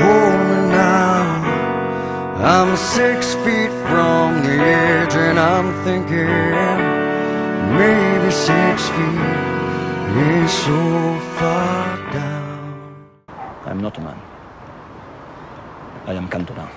hold me now. I'm six feet from the edge, and I'm thinking maybe six feet is so far down. I'm not a man. I am Cantona.